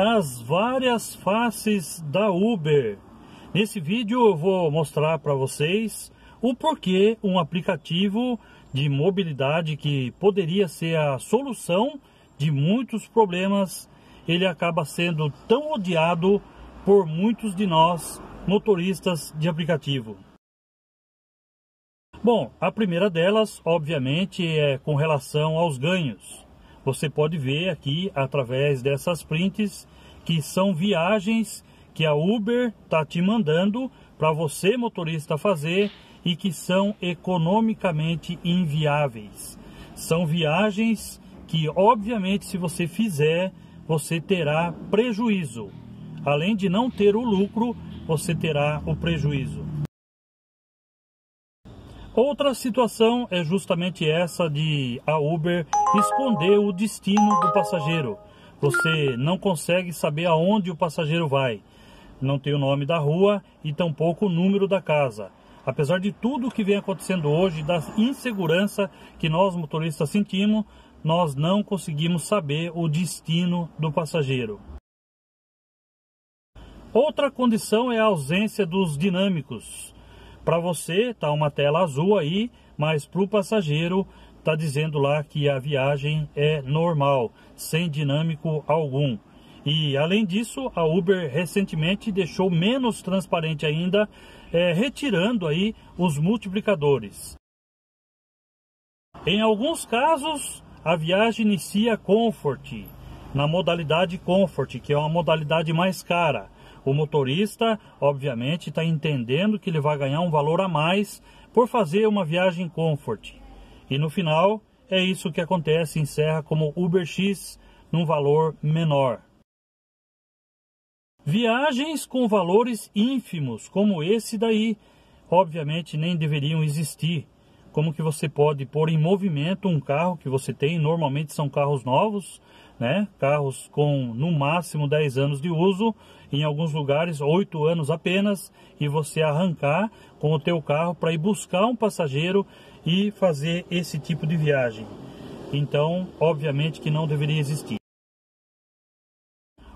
as várias faces da Uber. Nesse vídeo eu vou mostrar para vocês o porquê um aplicativo de mobilidade que poderia ser a solução de muitos problemas, ele acaba sendo tão odiado por muitos de nós motoristas de aplicativo. Bom, a primeira delas, obviamente, é com relação aos ganhos. Você pode ver aqui através dessas prints que são viagens que a Uber está te mandando para você, motorista, fazer e que são economicamente inviáveis. São viagens que, obviamente, se você fizer, você terá prejuízo. Além de não ter o lucro, você terá o prejuízo. Outra situação é justamente essa de a Uber esconder o destino do passageiro. Você não consegue saber aonde o passageiro vai. Não tem o nome da rua e tampouco o número da casa. Apesar de tudo o que vem acontecendo hoje, da insegurança que nós motoristas sentimos, nós não conseguimos saber o destino do passageiro. Outra condição é a ausência dos dinâmicos. Para você está uma tela azul aí, mas para o passageiro está dizendo lá que a viagem é normal, sem dinâmico algum. E além disso, a Uber recentemente deixou menos transparente ainda, é, retirando aí os multiplicadores. Em alguns casos, a viagem inicia Comfort, na modalidade Comfort, que é uma modalidade mais cara. O motorista, obviamente, está entendendo que ele vai ganhar um valor a mais por fazer uma viagem comfort. E no final, é isso que acontece, encerra como UberX num valor menor. Viagens com valores ínfimos, como esse daí, obviamente nem deveriam existir. Como que você pode pôr em movimento um carro que você tem, normalmente são carros novos, né? Carros com no máximo 10 anos de uso, em alguns lugares 8 anos apenas, e você arrancar com o teu carro para ir buscar um passageiro e fazer esse tipo de viagem. Então, obviamente que não deveria existir.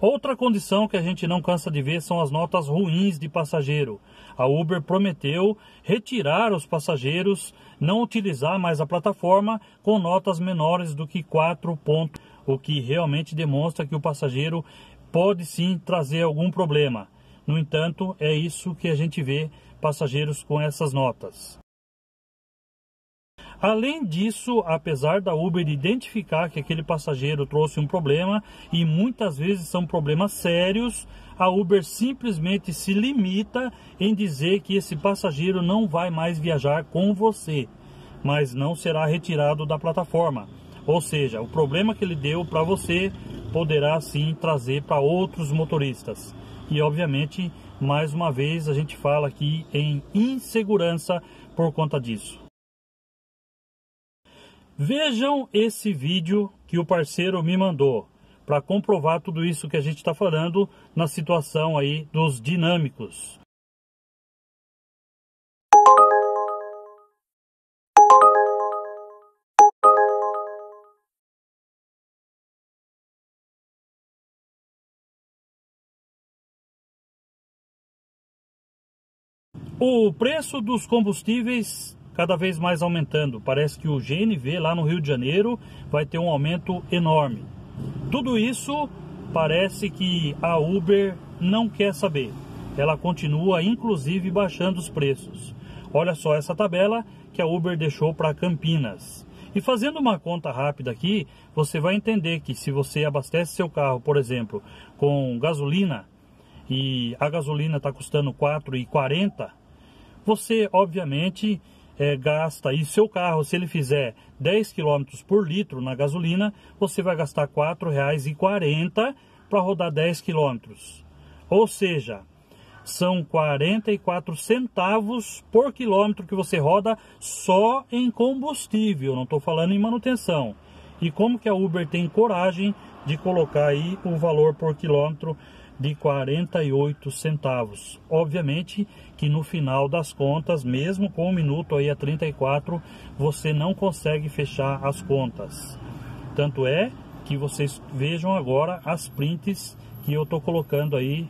Outra condição que a gente não cansa de ver são as notas ruins de passageiro. A Uber prometeu retirar os passageiros, não utilizar mais a plataforma com notas menores do que 4 pontos, o que realmente demonstra que o passageiro pode sim trazer algum problema. No entanto, é isso que a gente vê passageiros com essas notas. Além disso, apesar da Uber identificar que aquele passageiro trouxe um problema e muitas vezes são problemas sérios, a Uber simplesmente se limita em dizer que esse passageiro não vai mais viajar com você, mas não será retirado da plataforma. Ou seja, o problema que ele deu para você poderá sim trazer para outros motoristas. E obviamente, mais uma vez, a gente fala aqui em insegurança por conta disso. Vejam esse vídeo que o parceiro me mandou para comprovar tudo isso que a gente está falando na situação aí dos dinâmicos. O preço dos combustíveis cada vez mais aumentando. Parece que o GNV lá no Rio de Janeiro vai ter um aumento enorme. Tudo isso parece que a Uber não quer saber. Ela continua inclusive baixando os preços. Olha só essa tabela que a Uber deixou para Campinas. E fazendo uma conta rápida aqui, você vai entender que se você abastece seu carro, por exemplo, com gasolina e a gasolina está custando R$ 4,40, você, obviamente, é, gasta aí seu carro, se ele fizer 10 km por litro na gasolina, você vai gastar R$ 4,40 para rodar 10 km. Ou seja, são 44 centavos por quilômetro que você roda só em combustível, não estou falando em manutenção. E como que a Uber tem coragem de colocar aí o valor por quilômetro de 48 centavos. Obviamente que no final das contas, mesmo com o minuto aí a 34, você não consegue fechar as contas. Tanto é que vocês vejam agora as prints que eu estou colocando aí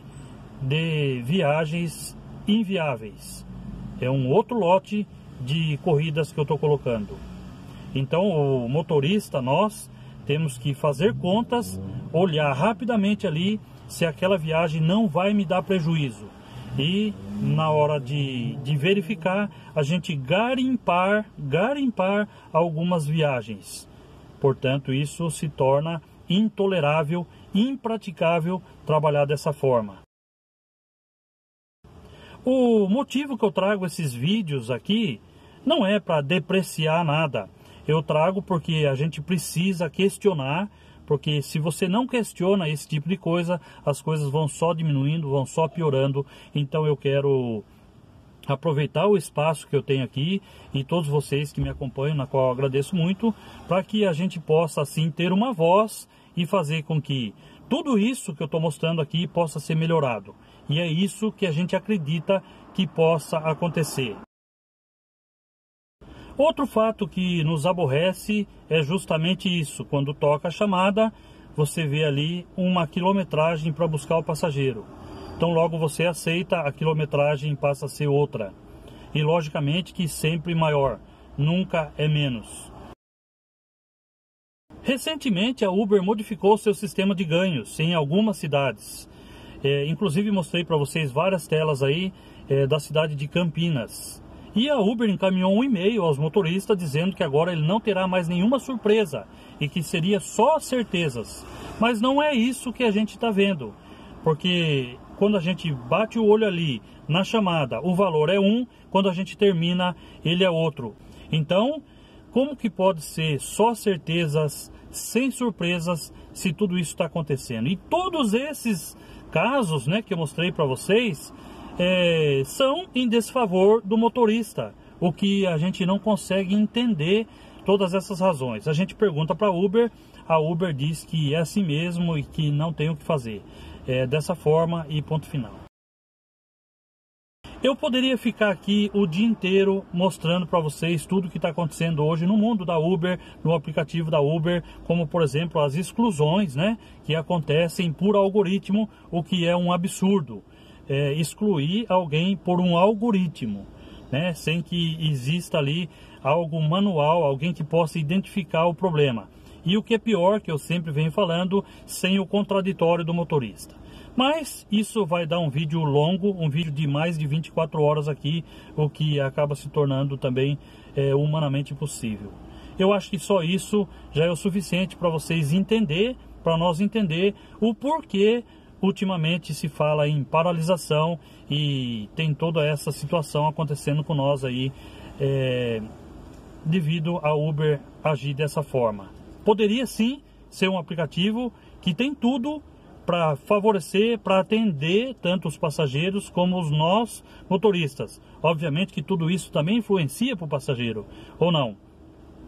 de viagens inviáveis. É um outro lote de corridas que eu estou colocando. Então o motorista, nós temos que fazer contas, olhar rapidamente ali se aquela viagem não vai me dar prejuízo. E na hora de, de verificar, a gente garimpar, garimpar algumas viagens. Portanto, isso se torna intolerável, impraticável trabalhar dessa forma. O motivo que eu trago esses vídeos aqui não é para depreciar nada. Eu trago porque a gente precisa questionar, porque se você não questiona esse tipo de coisa, as coisas vão só diminuindo, vão só piorando. Então eu quero aproveitar o espaço que eu tenho aqui e todos vocês que me acompanham, na qual eu agradeço muito, para que a gente possa assim ter uma voz e fazer com que tudo isso que eu estou mostrando aqui possa ser melhorado. E é isso que a gente acredita que possa acontecer. Outro fato que nos aborrece é justamente isso. Quando toca a chamada, você vê ali uma quilometragem para buscar o passageiro. Então logo você aceita, a quilometragem passa a ser outra. E logicamente que sempre maior, nunca é menos. Recentemente a Uber modificou seu sistema de ganhos em algumas cidades. É, inclusive mostrei para vocês várias telas aí é, da cidade de Campinas. E a Uber encaminhou um e-mail aos motoristas dizendo que agora ele não terá mais nenhuma surpresa e que seria só certezas. Mas não é isso que a gente está vendo, porque quando a gente bate o olho ali na chamada, o valor é um, quando a gente termina, ele é outro. Então, como que pode ser só certezas, sem surpresas, se tudo isso está acontecendo? E todos esses casos né, que eu mostrei para vocês é, são em desfavor do motorista, o que a gente não consegue entender todas essas razões. A gente pergunta para a Uber, a Uber diz que é assim mesmo e que não tem o que fazer. É dessa forma e ponto final. Eu poderia ficar aqui o dia inteiro mostrando para vocês tudo que está acontecendo hoje no mundo da Uber, no aplicativo da Uber, como por exemplo as exclusões, né, que acontecem por algoritmo, o que é um absurdo é, excluir alguém por um algoritmo, né? sem que exista ali algo manual, alguém que possa identificar o problema. E o que é pior, que eu sempre venho falando, sem o contraditório do motorista. Mas isso vai dar um vídeo longo, um vídeo de mais de 24 horas aqui, o que acaba se tornando também é, humanamente possível. Eu acho que só isso já é o suficiente para vocês entender, para nós entender o porquê ultimamente se fala em paralisação e tem toda essa situação acontecendo com nós aí é, devido a Uber agir dessa forma. Poderia sim ser um aplicativo que tem tudo para favorecer, para atender tanto os passageiros como os nós motoristas. Obviamente que tudo isso também influencia para o passageiro, ou não?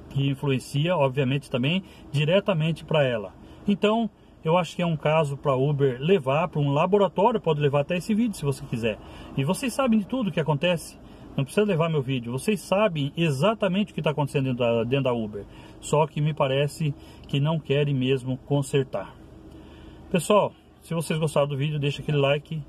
Que influencia, obviamente, também diretamente para ela. Então, eu acho que é um caso para Uber levar para um laboratório, pode levar até esse vídeo se você quiser. E vocês sabem de tudo o que acontece. Não precisa levar meu vídeo. Vocês sabem exatamente o que está acontecendo dentro da, dentro da Uber. Só que me parece que não querem mesmo consertar. Pessoal, se vocês gostaram do vídeo, deixa aquele like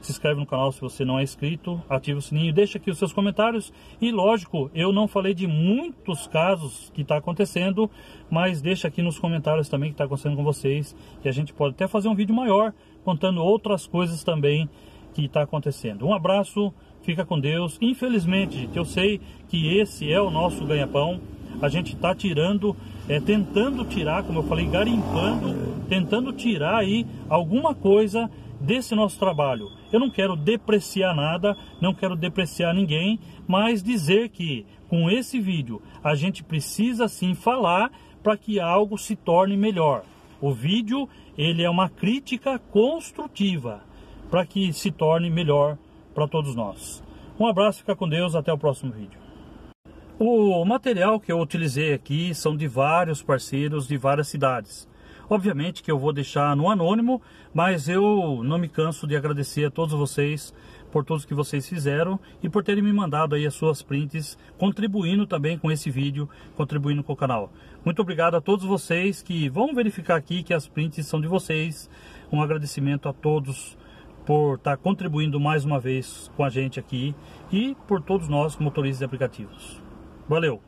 se inscreve no canal se você não é inscrito, ativa o sininho, deixa aqui os seus comentários e lógico, eu não falei de muitos casos que está acontecendo, mas deixa aqui nos comentários também que está acontecendo com vocês e a gente pode até fazer um vídeo maior contando outras coisas também que está acontecendo. Um abraço, fica com Deus. Infelizmente, eu sei que esse é o nosso ganha-pão. A gente está tirando, é, tentando tirar, como eu falei, garimpando, tentando tirar aí alguma coisa desse nosso trabalho. Eu não quero depreciar nada, não quero depreciar ninguém, mas dizer que com esse vídeo a gente precisa sim falar para que algo se torne melhor. O vídeo ele é uma crítica construtiva para que se torne melhor para todos nós. Um abraço, fica com Deus, até o próximo vídeo. O material que eu utilizei aqui são de vários parceiros de várias cidades. Obviamente que eu vou deixar no anônimo, mas eu não me canso de agradecer a todos vocês por tudo que vocês fizeram e por terem me mandado aí as suas prints, contribuindo também com esse vídeo, contribuindo com o canal. Muito obrigado a todos vocês que vão verificar aqui que as prints são de vocês. Um agradecimento a todos por estar contribuindo mais uma vez com a gente aqui e por todos nós motoristas de aplicativos. Valeu!